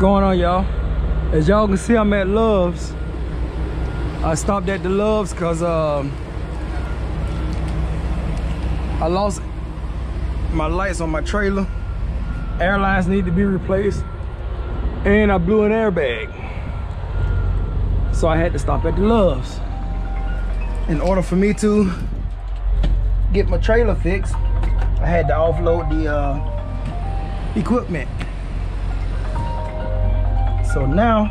going on y'all? As y'all can see i'm at Love's. I stopped at the Love's because um i lost my lights on my trailer. Airlines need to be replaced. And i blew an airbag. So i had to stop at the Love's. In order for me to get my trailer fixed i had to offload the uh equipment so now,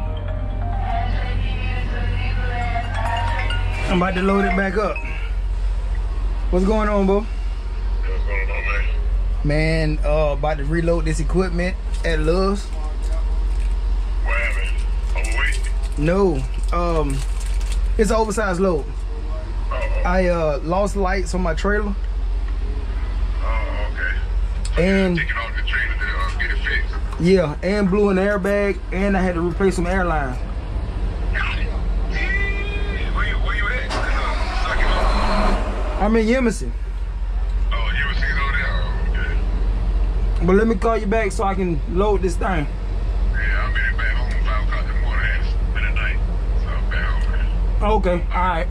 I'm about to load it back up. What's going on, bro? What's going on, man? Man, uh, about to reload this equipment at Love's. What happened? Overweight? No, um, it's an oversized load. Oh, oh, I uh lost lights on my trailer, oh, okay. So And- you're taking off the trailer to uh, get it fixed. Yeah, and blew an airbag, and I had to replace some airlines. Yeah. Where you, at? Uh. I'm in Yemison, Oh, seen over there? Oh, okay. but let me call you back so I can load this thing. Yeah, I'll be back home five o'clock in the morning. It's been a night, so I'm back home. Okay, all right.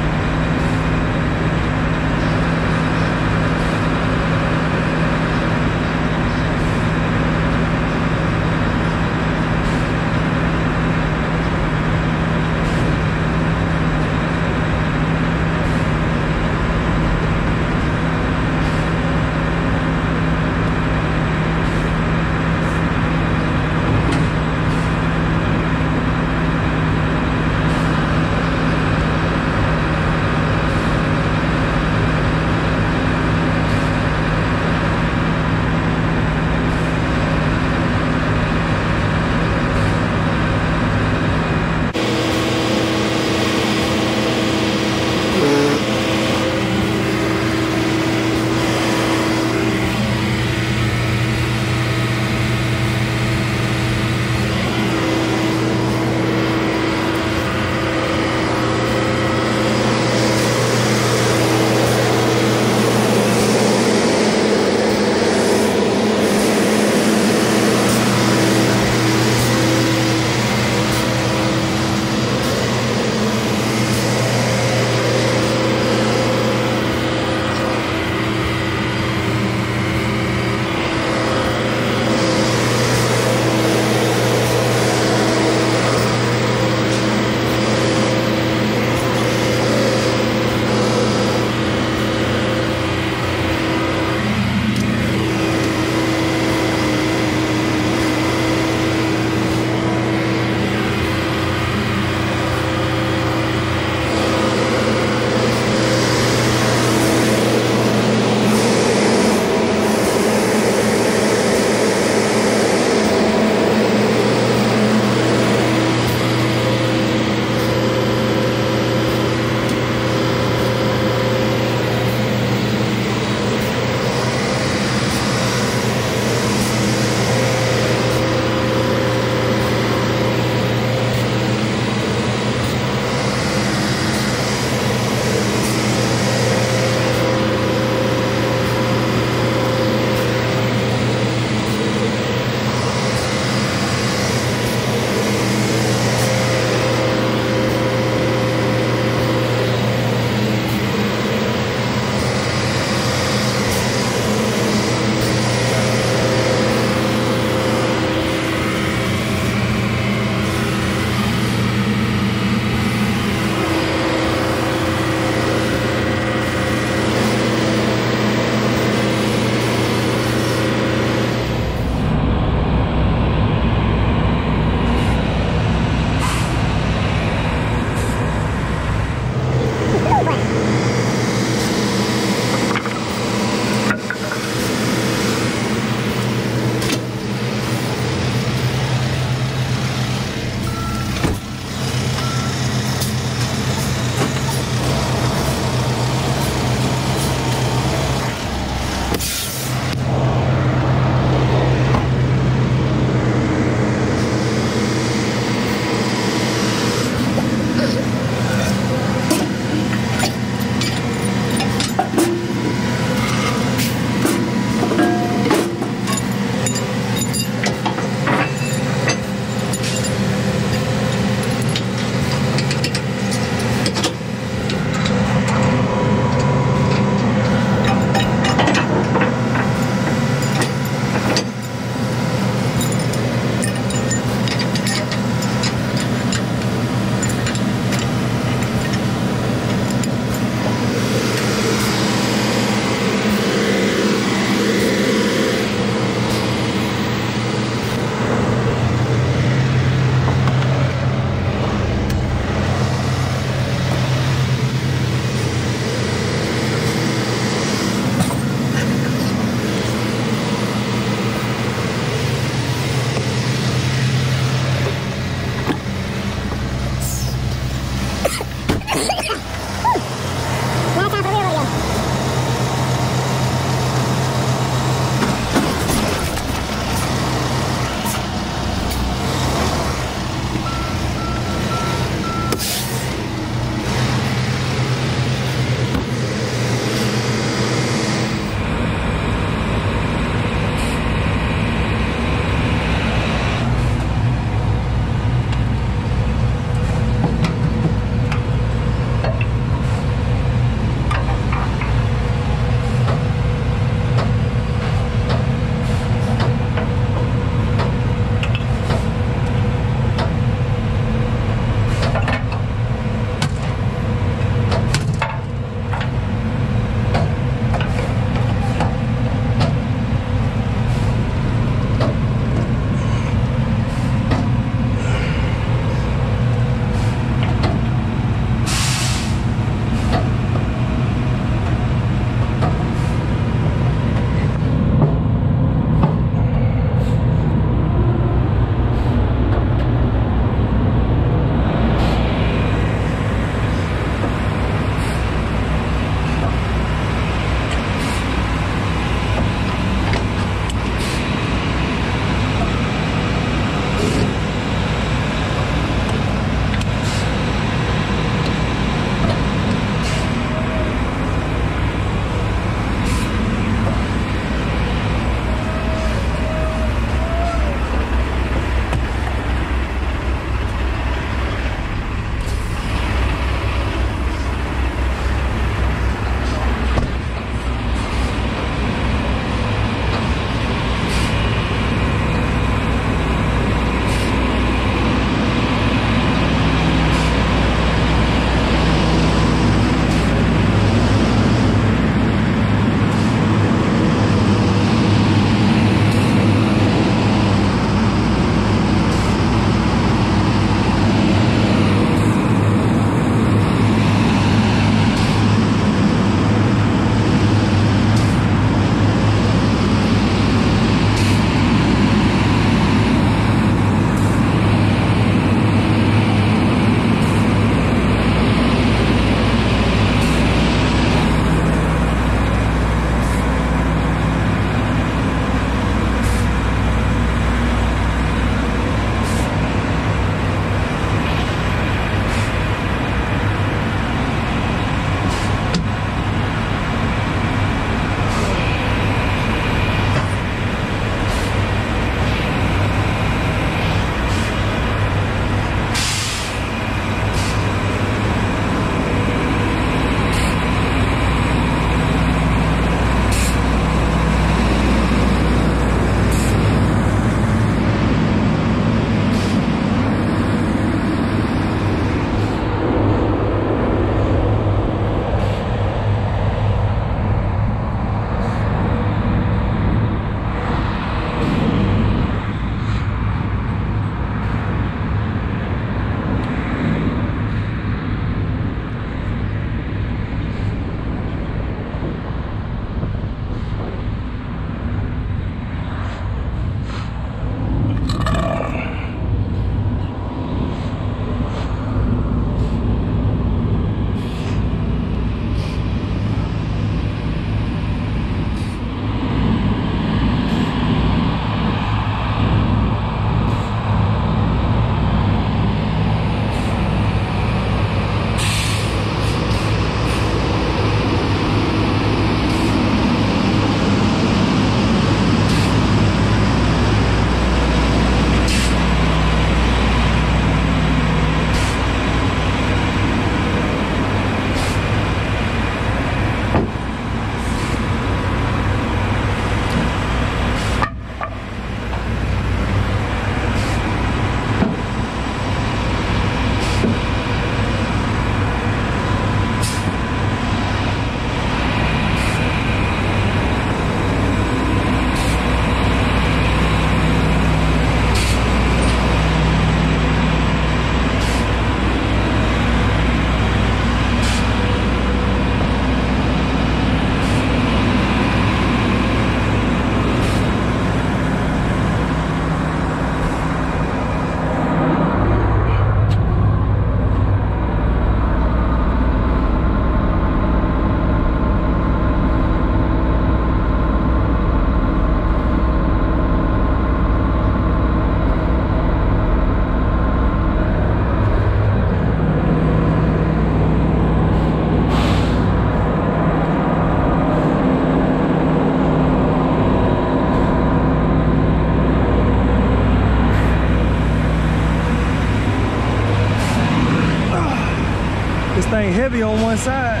Heavy on one side.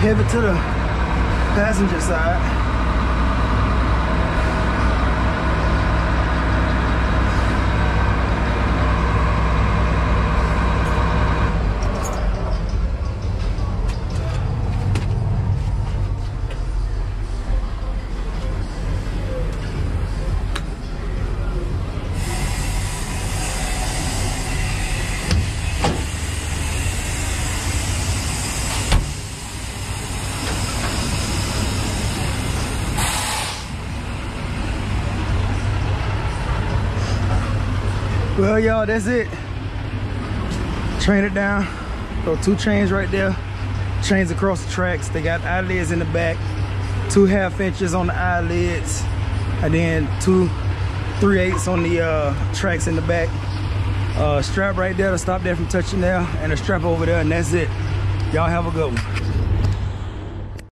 Heavy to the passenger side. Well, y'all, that's it. Train it down. Throw two chains right there. Chains across the tracks. They got eyelids in the back. Two half inches on the eyelids. And then two three eighths on the uh, tracks in the back. Uh, strap right there to stop that from touching there. And a strap over there, and that's it. Y'all have a good one.